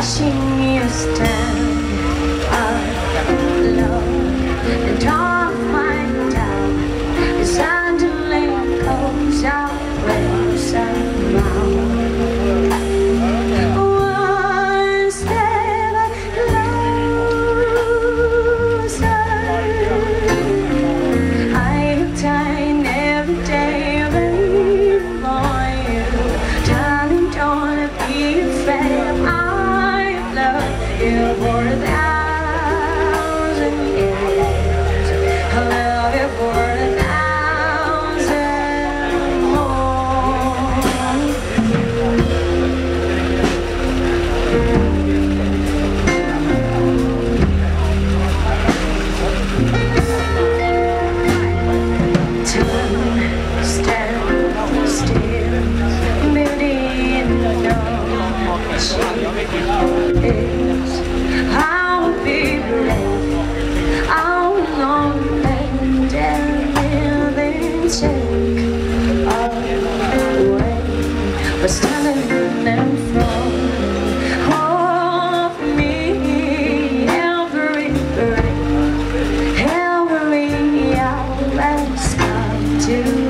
washing you stand. you for a thousand years. I'll love you for a thousand more. Turn, stand still, in the dark. We're standing in of me every breath, every.